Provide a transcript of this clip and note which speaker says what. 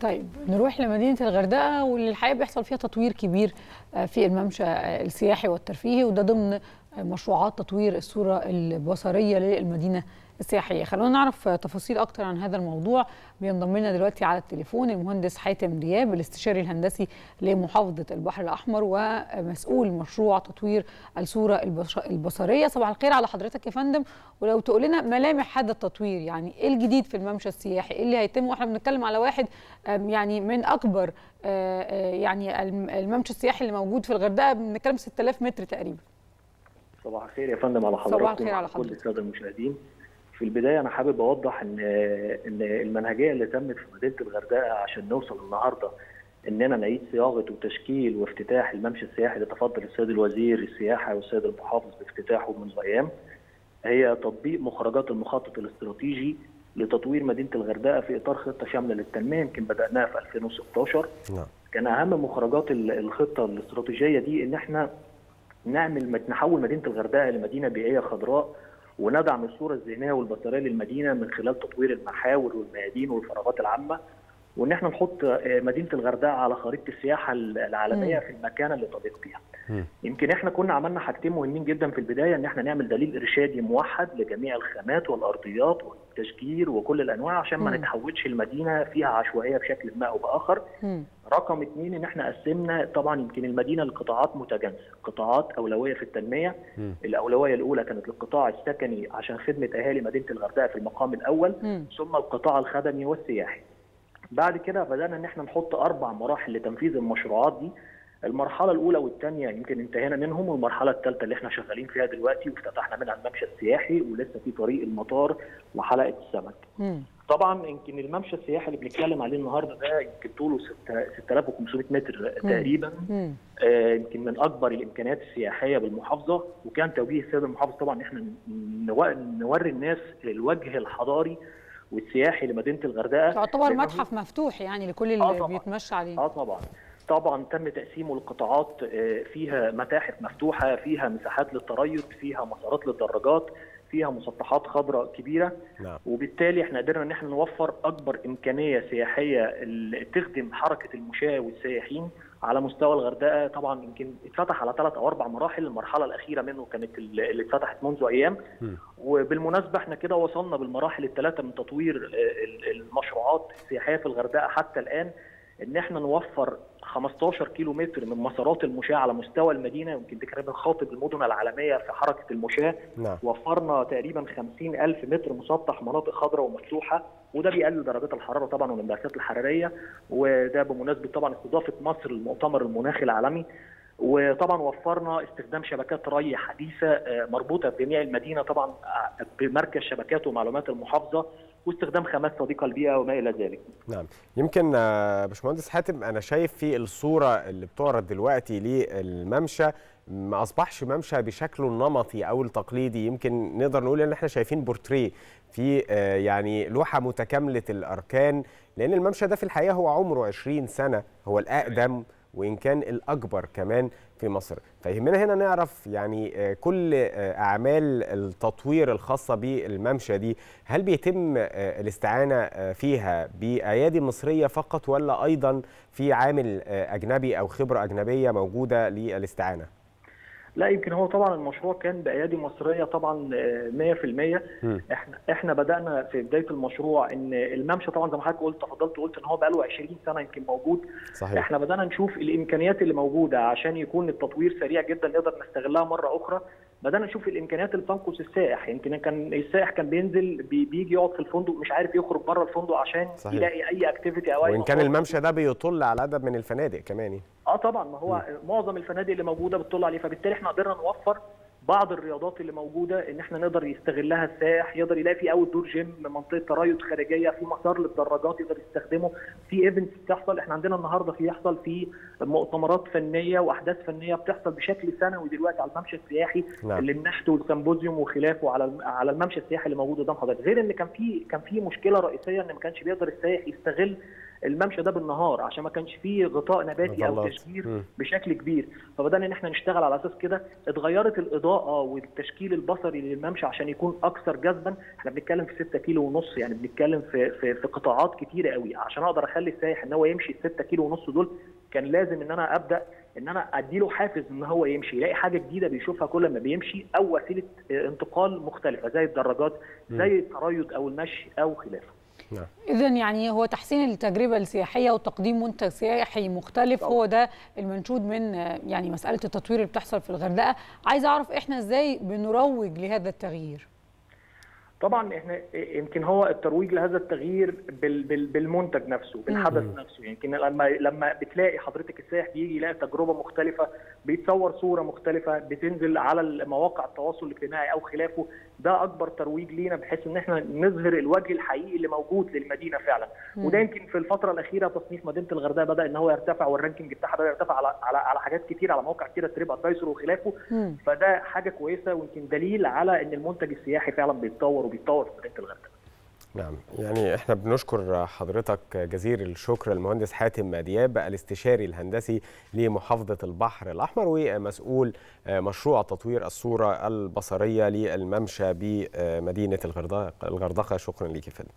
Speaker 1: طيب نروح لمدينة الغردقة واللي الحقيقة بيحصل فيها تطوير كبير في الممشى السياحي والترفيهي وده ضمن مشروعات تطوير الصورة البصرية للمدينة السياحية خلونا نعرف تفاصيل أكتر عن هذا الموضوع. بينضم لنا دلوقتي على التليفون المهندس حاتم دياب الاستشاري الهندسي لمحافظة البحر الأحمر ومسؤول مشروع تطوير الصورة البصرية. صباح الخير على حضرتك يا فندم. ولو تقول لنا ملامح هذا التطوير يعني إيه الجديد في الممشى السياحي؟ إيه اللي هيتم؟ وإحنا بنتكلم على واحد يعني من أكبر يعني الممشى السياحي اللي موجود في الغردقة بنتكلم 6000 متر تقريبا.
Speaker 2: صباح الخير يا فندم على حضرتك
Speaker 1: صباح الخير على
Speaker 2: حضرتك كل السادة المشاهدين. في البداية أنا حابب أوضح إن إن المنهجية اللي تمت في مدينة الغردقة عشان نوصل النهارده إننا نعيد صياغة وتشكيل وافتتاح الممشى السياحي اللي تفضل السيد الوزير السياحة والسيد المحافظ بافتتاحه منذ أيام هي تطبيق مخرجات المخطط الاستراتيجي لتطوير مدينة الغردقة في إطار خطة شاملة للتنمية يمكن بدأناها في 2016
Speaker 3: نعم.
Speaker 2: كان أهم مخرجات الخطة الاستراتيجية دي إن إحنا نعمل نحول مدينة الغردقة لمدينة بيئية خضراء وندعم الصورة الذهنية والبصريه للمدينة من خلال تطوير المحاور والميادين والفراغات العامة. وإن إحنا نحط مدينة الغردقة على خريطة السياحة العالمية في المكان اللي تليق بيها. يمكن إحنا كنا عملنا حاجتين مهمين جدا في البداية إن إحنا نعمل دليل إرشادي موحد لجميع الخامات والأرضيات والتشجير وكل الأنواع عشان ما نتحولش المدينة فيها عشوائية بشكل ما أو بآخر. رقم اثنين إن إحنا قسمنا طبعا يمكن المدينة لقطاعات متجانسة، قطاعات أولوية في التنمية، م. الأولوية الأولى كانت للقطاع السكني عشان خدمة أهالي مدينة الغردقة في المقام الأول، م. ثم القطاع الخدمي والسياحي. بعد كده بدأنا إن إحنا نحط أربع مراحل لتنفيذ المشروعات دي. المرحلة الأولى والثانيه يمكن انتهينا منهم والمرحلة الثالثه اللي إحنا شغالين فيها دلوقتي وافتتحنا منها الممشى السياحي ولسه في طريق المطار وحلقه السمك. م. طبعا يمكن الممشى السياحي اللي بنتكلم عليه النهارده ده يمكن طوله 6500 متر تقريبا. آه يمكن من أكبر الإمكانيات السياحية بالمحافظة وكان توجيه السيد المحافظ طبعا إن إحنا نوري الناس الوجه الحضاري والسياحي لمدينة الغردقة.
Speaker 1: تعتبر متحف مفتوح يعني لكل اللي
Speaker 2: آه
Speaker 1: بيتمشى عليه.
Speaker 2: آه طبعا. طبعا تم تقسيمه لقطاعات فيها متاحف مفتوحة فيها مساحات للتريث فيها مسارات للدراجات فيها مسطحات خضراء كبيرة.
Speaker 3: نعم.
Speaker 2: وبالتالي إحنا قدرنا إن إحنا نوفر أكبر إمكانية سياحية تخدم حركة المشاة والسائحين على مستوى الغردقة. طبعا يمكن اتفتح على ثلاث أو أربع مراحل. المرحلة الأخيرة منه كانت اللي اتفتحت منذ أيام.
Speaker 3: م.
Speaker 2: وبالمناسبة إحنا كده وصلنا بالمراحل الثلاثه من تطوير المشروعات السياحية في الغردقة حتى الآن. إن إحنا نوفر 15 كيلو متر من مسارات المشاة على مستوى المدينة يمكن كانت خاطب المدن العالمية في حركة المشاة.
Speaker 3: نعم.
Speaker 2: وفرنا تقريبا 50 ألف متر مسطح مناطق خضراء ومفتوحة وده بيقلل درجات الحرارة طبعا والانبعاثات الحرارية وده بمناسبة طبعا استضافة مصر للمؤتمر المناخي العالمي. وطبعا وفرنا استخدام شبكات ري حديثة مربوطة بجميع المدينة طبعا بمركز شبكات ومعلومات المحافظة. واستخدام خامات صديقة للبيئه وما إلى ذلك.
Speaker 3: نعم يمكن باشمهندس حاتم أنا شايف في الصورة اللي بتعرض دلوقتي للممشى ما أصبحش ممشى بشكله النمطي أو التقليدي يمكن نقدر نقول إن إحنا شايفين بورتريه في يعني لوحة متكاملة الأركان لأن الممشى ده في الحقيقة هو عمره 20 سنة هو الأقدم وإن كان الأكبر كمان في مصر. فيهمنا هنا نعرف يعني كل أعمال التطوير الخاصة بالممشى دي هل بيتم الاستعانة فيها بأيادي مصرية فقط ولا أيضا في عامل أجنبي أو خبرة أجنبية موجودة للاستعانة؟
Speaker 2: لا يمكن هو طبعا المشروع كان بأيادي مصرية طبعا 100% إحنا إحنا بدأنا في بداية المشروع إن الممشى طبعا زي ما حضرتك قلت تفضلت قلت إن هو بقى له 20 سنة يمكن موجود.
Speaker 3: صحيح.
Speaker 2: إحنا بدأنا نشوف الإمكانيات اللي موجودة عشان يكون التطوير سريع جدا نقدر نستغلها مرة أخرى. بدأنا نشوف الإمكانيات اللي تنقص السائح. يمكن كان السائح كان بينزل بي بيجي يقعد في الفندق مش عارف يخرج بره الفندق عشان
Speaker 3: صحيح.
Speaker 2: يلاقي أي activity أو أي
Speaker 3: وإن كان الممشى ده بيطل على عدد من الفنادق كمان.
Speaker 2: آه طبعا ما هو. معظم الفنادق اللي موجودة بتطل عليه فبالتالي إحنا قدرنا نوفر بعض الرياضات اللي موجودة إن إحنا نقدر يستغلها السائح يقدر يلاقي في outdoor gym منطقة تريض خارجية في مسار للدراجات يقدر يستخدمه في events بتحصل إحنا عندنا النهارده في يحصل في مؤتمرات فنية وأحداث فنية بتحصل بشكل سنوي دلوقتي على الممشى السياحي
Speaker 3: نعم.
Speaker 2: اللي النحت وال symposium وخلافه على على الممشى السياحي اللي موجود قدام حضرتك غير إن كان في كان في مشكلة رئيسية إن ما كانش بيقدر السائح يستغل الممشى ده بالنهار عشان ما كانش فيه غطاء نباتي
Speaker 3: أو.
Speaker 2: تشجير. بشكل كبير. فبدأنا إن إحنا نشتغل على أساس كده اتغيرت الإضاءة والتشكيل البصري للممشى عشان يكون أكثر جذبا. إحنا بنتكلم في 6 كيلو ونص يعني بنتكلم في في, في قطاعات كتيره قوي. عشان أقدر أخلي السائح إن هو يمشي ال 6 كيلو ونص دول كان لازم إن أنا أبدأ إن أنا أديله حافز إن هو يمشي. يلاقي حاجة جديدة بيشوفها كل ما بيمشي أو وسيلة انتقال مختلفة زي الدراجات زي التريض أو المشي أو خلافه.
Speaker 3: نعم.
Speaker 1: إذا يعني هو تحسين التجربة السياحية وتقديم منتج سياحي مختلف. هو ده المنشود من يعني مسألة التطوير اللي بتحصل في الغردقة. عايز أعرف إحنا إزاي بنروج لهذا التغيير؟
Speaker 2: طبعا إحنا يمكن هو الترويج لهذا التغيير بال بال بالمنتج نفسه بالحدث نفسه. يمكن لما لما بتلاقي حضرتك السائح بيجي يلاقي تجربة مختلفة بيتصور صورة مختلفة بتنزل على مواقع التواصل الاجتماعي أو خلافه ده أكبر ترويج لينا بحيث إن إحنا نظهر الوجه الحقيقي اللي موجود للمدينة فعلا. وده يمكن في الفترة الأخيرة تصنيف مدينة الغردقة بدأ إن هو يرتفع وال ranking بتاعها بدأ يرتفع على على على حاجات كتير على مواقع كتيرة Tripadvisor وخلافه.
Speaker 1: مم.
Speaker 2: فده حاجة كويسة ويمكن دليل على إن المنتج السياحي فعلا بيتطور وبيتطور في مدينه الغردقه
Speaker 3: نعم. يعني إحنا بنشكر حضرتك جزيل الشكر المهندس حاتم دياب الاستشاري الهندسي لمحافظة البحر الأحمر ومسؤول مشروع تطوير الصورة البصرية للممشى بمدينة الغردقة الغردقة. شكرا لك فندم.